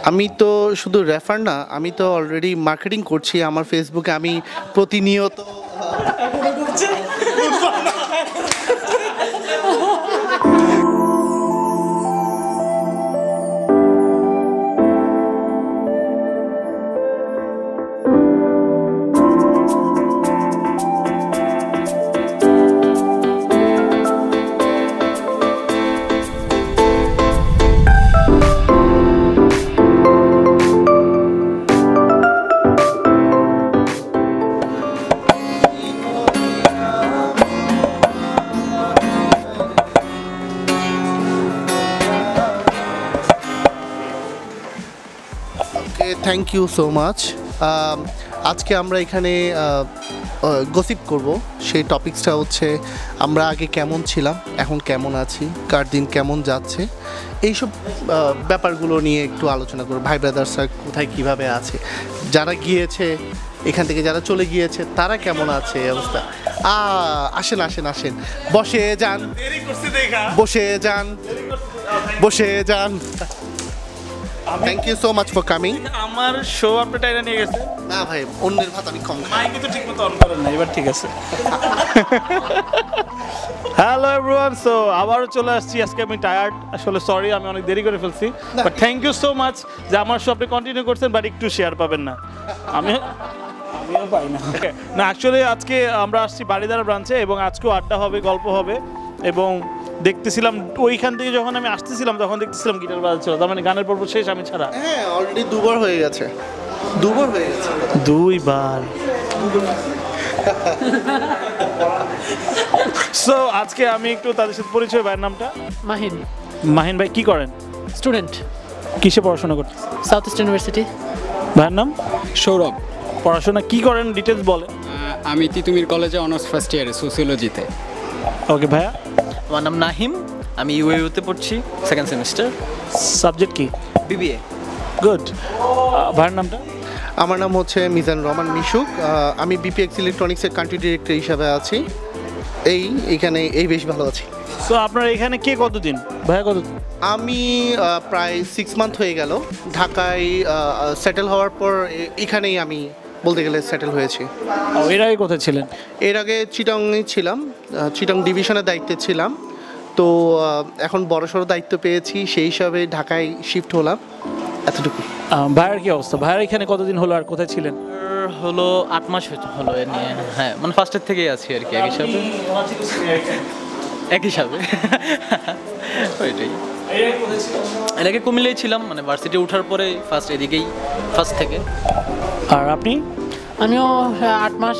আমি তো শুধু রেফার না আমি তো অলরেডি মার্কেটিং করছি আমার ফেসবুকে আমি প্রতিনিয়ত থ্যাংক ইউ সো মাচ আজকে আমরা এখানে গসিপ করব। সেই টপিকসটা হচ্ছে আমরা আগে কেমন ছিলাম এখন কেমন আছি কার দিন কেমন যাচ্ছে এইসব ব্যাপারগুলো নিয়ে একটু আলোচনা করব। ভাই ব্রাদার্সরা কোথায় কীভাবে আছে যারা গিয়েছে এখান থেকে যারা চলে গিয়েছে তারা কেমন আছে এই অবস্থা? আ আসেন আসেন আসেন। বসে যান। বসে যান। বসে যান। Thank you so much for coming আমার শো আপনি টাইনা নিয়ে গেছে। না ভাই অন্যের ভাত আমি কম খাই। মাইকে তো ঠিক মতো অন করেন না এবার ঠিক আছে। হ্যালো এভরিওয়ান সো আবারও চলে আসছি আজকে আমি টায়ার্ড আসলে সরি আমি অনেক দেরি করে ফেলছি। But thank you so much যে আমার শো আপনি কন্টিনিউ করছেন বাট একটু শেয়ার পাবেন না। আমি আমিও পাই না। না অ্যাকচুয়ালি আজকে আমরা আসছি বাড়িদারা ব্রাঞ্চে এবং আজকেও আড্ডা হবে গল্প হবে। এবং দেখতেছিলাম ওইখান থেকে যখন আমি আসতেছিলাম তখন দেখতেছিলাম গিটার বাজাচ্ছিল তার মানে গানের পর্ব শেষ আমি ছাড়া। হ্যাঁ অলরেডি দুবার হয়ে গেছে। দুবার হয়ে গেছে। দুইবার। সো আজকে আমি একটু তাদের সাথে পরিচয় ভাইয়ের নামটা? মাহিন। মাহিন ভাই কি করেন? স্টুডেন্ট কিসে পড়াশোনা করতে সাউথ ইস্ট ইউনিভার্সিটি ভাইয়ের নাম? সৌরভ। পড়াশোনা কি করেন? ডিটেলস বলে আমি তিতুমির কলেজে অনার্স ফার্স্ট ইয়ারে সোসিওলজিতে ওকে ভাইয়া? আমার নাম নাহিম আমি ইউএইউতে পড়ছি সেকেন্ড সেমিস্টার সাবজেক্ট কি? বিবিএ গুড ভাইয়ের নামটা? আমার নাম হচ্ছে মিজান রহমান মিশুক। আমি বিপিএক্স ইলেকট্রনিক্সের কান্ট্রি ডিরেক্টর হিসাবে আছি। এই এখানে এই বেশ ভালো আছি। সো আপনার এখানে কে কতদিন? ভাইয়া কতদিন? আমি প্রায় সিক্স মান্থ হয়ে গেল। ঢাকায় সেটেল হওয়ার পর এখানেই আমি বলতে গেলে সেটেল হয়েছি। এর আগে কোথায় ছিলেন? এর আগে চিটংয়ে ছিলাম চিটং ডিভিশনের দায়িত্বে ছিলাম। তো এখন বড়সড় দায়িত্ব পেয়েছি সেই হিসাবে ঢাকায় শিফট হলাম এতটুকু। ভাইয়ের কি অবস্থা? ভাইয়ের এখানে কতদিন হলো আর কোথায় ছিলেন? হলো আট মাস হলো এ নিয়ে। হ্যাঁ মানে ফার্স্টের থেকেই আছি আর কি এক হিসাবে এক হিসাবে ওইটাই। এর আগে কুমিল্লেই ছিলাম? মানে ভার্সিটি ওঠার পরে ফার্স্ট এদিকেই ফার্স্ট থেকে। আর আপনি? আমিও আট মাস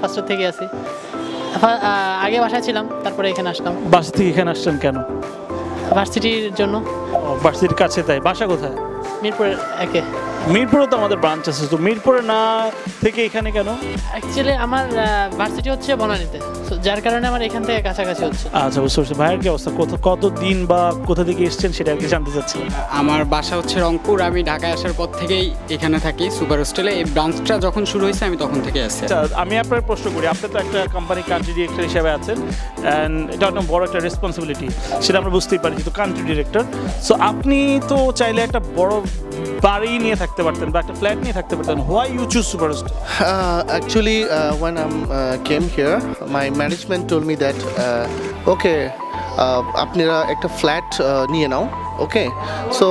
ফার্স্টের থেকে আছি। আগে বাসায় ছিলাম তারপরে এখানে আসলাম। বাসা থেকে এখানে আসছেন কেন? ভার্সিটির জন্য। ভার্সিটির কাছে তাই। বাসা কোথায়? মিরপুরের একে। মিরপুরে তো আমাদের ব্রাঞ্চ আছে। তো মিরপুরে না থেকে এখানে কেন? অ্যাকচুয়ালি আমার ভার্সিটি হচ্ছে বনানীতে। যার কারণে আমার এখান থেকে কাছাকাছি হচ্ছে। আচ্ছা বুঝতে পারছি। ভাইয়ের কি অবস্থা? কত কত দিন বা কোথা থেকে এসেছেন সেটা আর কি জানতে চাচ্ছিলাম। আমার বাসা হচ্ছে রংপুর। আমি ঢাকায় আসার পর থেকেই এখানে থাকি সুপার হোস্টেলে। এই ব্রাঞ্চটা যখন শুরু হয়েছে আমি তখন থেকে আসছি আচ্ছা আমি আপনার প্রশ্ন করি। আপনি তো একটা কোম্পানি কান্ট্রি ডিরেক্টর হিসেবে আছেন অ্যান্ড এটা অনেক বড় একটা রেসপন্সিবিলিটি সেটা আমরা বুঝতেই পারি যেহেতু কান্ট্রি ডিরেক্টর সো আপনি তো চাইলে একটা বড় বাড়ি নিয়ে থাকতে পারতেন বা একটা ফ্ল্যাট নিয়ে থাকতে পারতেন। Why you choose super hostel Uh, actually, uh, when I uh, came here, my management told me that, uh, okay, uh, আপনারা একটা ফ্ল্যাট নিয়ে নাও ওকে সো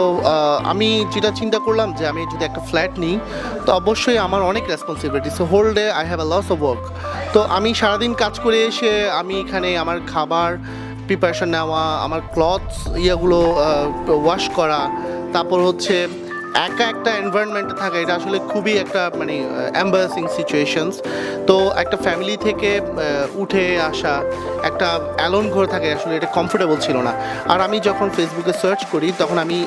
আমি যেটা চিন্তা করলাম যে আমি যদি একটা ফ্ল্যাট নিই তো অবশ্যই আমার অনেক responsibility so whole day I have a lots of work তো আমি সারাদিন কাজ করে এসে আমি এখানে আমার খাবার প্রিপারেশন নেওয়া আমার ক্লথস ইয়েগুলো ওয়াশ করা তারপর হচ্ছে একা একটা এনভায়রনমেন্টে থাকা, এটা আসলে খুবই একটা মানে অ্যাম্বারাসিং সিচুয়েশনস তো একটা ফ্যামিলি থেকে উঠে আসা, একটা অ্যালোন ঘর থাকে, আসলে এটা কমফোর্টেবল ছিল না। আর আমি যখন ফেসবুকে সার্চ করি, তখন আমি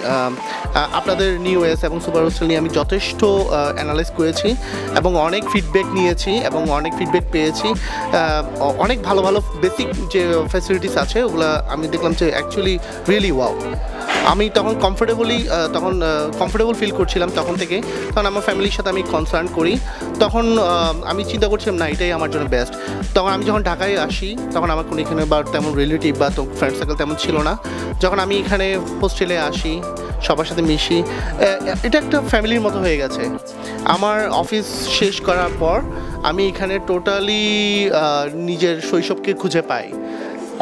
আপনাদের নিউ এস এবং সুপার হোস্টেল নিয়ে আমি যথেষ্ট অ্যানালাইজ করেছি এবং অনেক ফিডব্যাক নিয়েছি এবং অনেক ফিডব্যাক পেয়েছি। অনেক ভালো ভালো বেসিক যে ফ্যাসিলিটিস আছে, ওগুলো আমি দেখলাম যে অ্যাকচুয়ালি রিয়েলি ওয়াও আমি তখন কমফোর্টেবলি তখন কমফোর্টেবল ফিল করছিলাম তখন থেকে। তখন আমার ফ্যামিলির সাথে আমি কনসার্ন করি। তখন আমি চিন্তা করছিলাম, না, এটাই আমার জন্য বেস্ট তখন আমি যখন ঢাকায় আসি, তখন আমার কোনো এখানে বা তেমন রিলেটিভ বা তো ফ্রেন্ড সার্কেল তেমন ছিল না। যখন আমি এখানে হোস্টেলে আসি, সবার সাথে মিশি এটা একটা ফ্যামিলির মতো হয়ে গেছে। আমার অফিস শেষ করার পর, আমি এখানে টোটালি নিজের শৈশবকে খুঁজে পাই।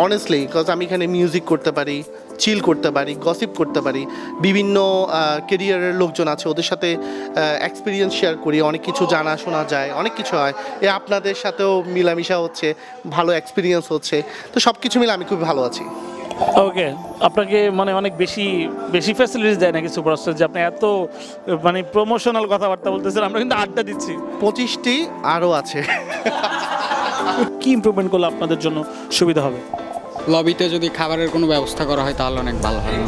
অনেস্টলি বিকজ আমি এখানে মিউজিক করতে পারি চিল করতে পারি গসিপ করতে পারি। বিভিন্ন কেরিয়ারের লোকজন আছে ওদের সাথে এক্সপিরিয়েন্স শেয়ার করি অনেক কিছু জানা শোনা যায় অনেক কিছু হয়। এ আপনাদের সাথেও মিলামিশা হচ্ছে ভালো এক্সপিরিয়েন্স হচ্ছে তো সব কিছু মিলে আমি খুব ভালো আছি। ওকে আপনাকে মানে অনেক বেশি বেশি ফ্যাসিলিটিস দেয় নাকি সুপারস্টার যে আপনি এত মানে প্রমোশনাল কথাবার্তা বলতেছেন আমরা কিন্তু আড্ডা দিচ্ছি। পঁচিশটি আরও আছে। কি ইম্প্রুভমেন্ট করলে আপনাদের জন্য সুবিধা হবে? লবিতে যদি খাবারের কোনো ব্যবস্থা করা হয় তাহলে অনেক ভালো হয়।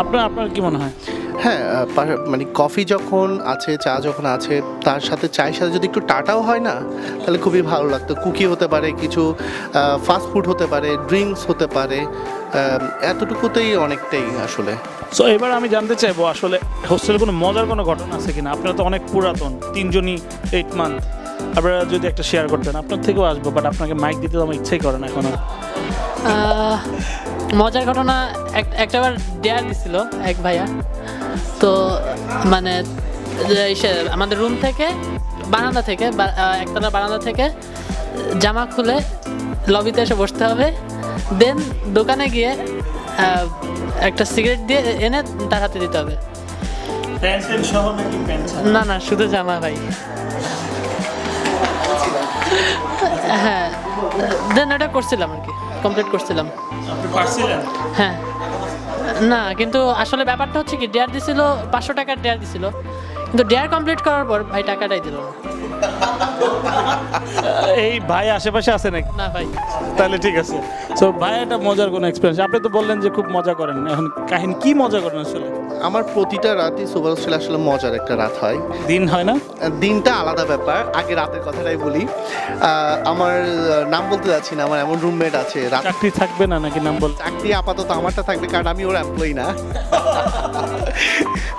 আপনার আপনার কি মনে হয়? হ্যাঁ মানে কফি যখন আছে চা যখন আছে তার সাথে চায়ের সাথে যদি একটু টাটাও হয় না তাহলে খুবই ভালো লাগতো। কুকি হতে পারে কিছু ফাস্ট ফুড হতে পারে ড্রিঙ্কস হতে পারে এতটুকুতেই অনেকটাই আসলে। সো এবার আমি জানতে চাইব আসলে হোস্টেলে কোনো মজার কোনো ঘটনা আছে কিনা? আপনারা তো অনেক পুরাতন তিনজনই এইট মান্থ আপনারা যদি একটা শেয়ার করতেন আপনার থেকেও আসব বাট আপনাকে মাইক দিতে তো আমার ইচ্ছেই করে না এখন। আর। আহ, মজার ঘটনা এক- একটাবার ডেয়ার দিছিল এক ভাইয়া। তো মানে আমাদের রুম থেকে বারান্দা থেকে একতলা বারান্দা থেকে জামা খুলে লবিতে এসে বসতে হবে। দেন দোকানে গিয়ে একটা সিগারেট দিয়ে এনে তার হাতে দিতে হবে। না না শুধু জামা ভাই। হ্যাঁ দেন এটা করছিলাম আর কি। কমপ্লিট করছিলাম। হ্যাঁ। না কিন্তু আসলে ব্যাপারটা হচ্ছে কি ডেয়ার দিছিল পাঁচশো টাকার ডেয়ার দিছিল। কিন্তু ডেয়ার কমপ্লিট করার পর ভাই টাকাটাই দিল না। এই ভাই আশেপাশে আছে নাকি? না ভাই। তাহলে ঠিক আছে। সো ভাই একটা মজার কোনো এক্সপিরিয়েন্স আপনি তো বললেন যে খুব মজা করেন। এখন কাহিনী কি মজা করেন আসলে? আমার প্রতিটা রাতই সুপার হোস্টেল আসলে মজার একটা রাত হয়। দিন হয় না? দিনটা আলাদা ব্যাপার। আগে রাতের কথাটাই বলি। আমার নাম বলতে যাচ্ছি না। আমার এমন রুমমেট আছে চাকরি থাকবে না নাকি নাম বল? চাকরি আপাতত আমারটা থাকবে কারণ আমি ওর এমপ্লয়ি না।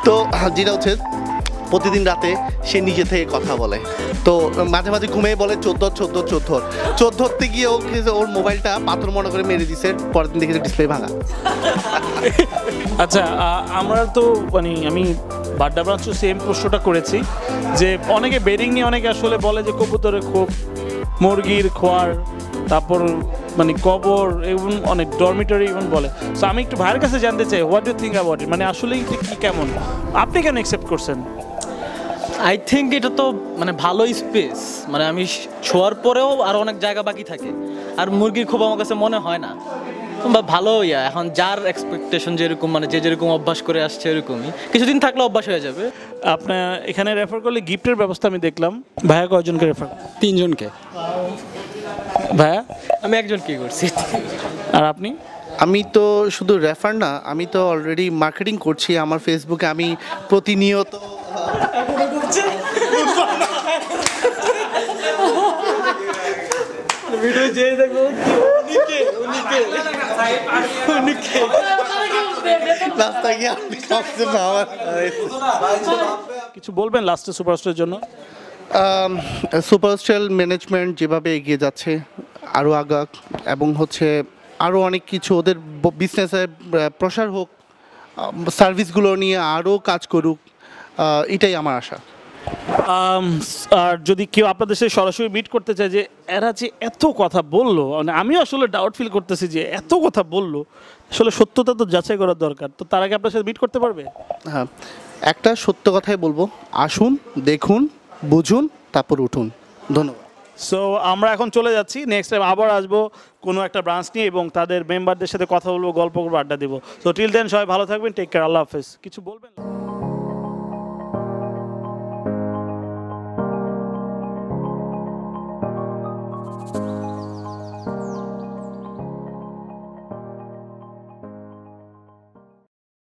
তো যেটা হচ্ছে প্রতিদিন রাতে সে নিজে থেকে কথা বলে। তো মাঝে মাঝে ঘুমিয়ে বলে চোদ্দ চোদ্দ চোদ্দ চোদ্দতে গিয়ে ও ওর মোবাইলটা পাথর মনে করে মেরে দিছে, পরের দিন দেখেছে ডিসপ্লে ভাঙা। আচ্ছা আমরা তো মানে আমি বাড্ডা ব্রাঞ্চও সেম প্রশ্নটা করেছি, যে অনেকে বেরিং নিয়ে অনেকে আসলে বলে যে কবুতরের খোপ, মুরগির খোয়ার, তারপর মানে কবর এবং অনেক ডরমিটরি এবং বলে। সো আমি একটু ভাইয়ের কাছে জানতে চাই what you think about it মানে আসলেই কি কেমন? আপনি কেন অ্যাকসেপ্ট করছেন? আই থিঙ্ক এটা তো মানে ভালো স্পেস মানে আমি ছোঁয়ার পরেও আর অনেক জায়গা বাকি থাকে। আর মুরগির খুব আমার কাছে মনে হয় না। বা ভালো ইয়া এখন যার এক্সপেকটেশন যেরকম মানে যে যেরকম অভ্যাস করে আসছে এরকমই। কিছুদিন থাকলে অভ্যাস হয়ে যাবে। আপনার এখানে রেফার করলে গিফটের ব্যবস্থা আমি দেখলাম। ভাইয়া কয়জনকে রেফার তিনজনকে। ভাইয়া? আমি একজন কি করছি। আর আপনি? আমি তো শুধু রেফার না আমি তো অলরেডি মার্কেটিং করছি। আমার ফেসবুকে আমি প্রতিনিয়ত রাস্তায় গিয়ে আপনি সবচেয়ে আমার কিছু বলবেন লাস্টে সুপারস্টারের জন্য? সুপার স্টেল ম্যানেজমেন্ট যেভাবে এগিয়ে যাচ্ছে আরও আগাক এবং হচ্ছে আরও অনেক কিছু ওদের বিজনেসের প্রসার হোক সার্ভিসগুলো নিয়ে আরও কাজ করুক এটাই আমার আশা। আর যদি কেউ আপনাদের সাথে সরাসরি মিট করতে চায় যে এরা যে এত কথা বলল মানে আমিও আসলে ডাউট ফিল করতেছি যে এত কথা বলল আসলে সত্যতা তো যাচাই করার দরকার। তো তার আগে আপনার সাথে মিট করতে পারবে? হ্যাঁ একটা সত্য কথাই বলব আসুন দেখুন বুঝুন তারপর উঠুন। ধন্যবাদ। সো আমরা এখন চলে যাচ্ছি নেক্সট টাইম আবার আসব কোনো একটা ব্রাঞ্চ নিয়ে এবং তাদের মেম্বারদের সাথে কথা বলব গল্প করব আড্ডা দেবো। তো টিল দেন সবাই ভালো থাকবেন টেক কেয়ার আল্লাহ হাফেজ। কিছু বলবেন?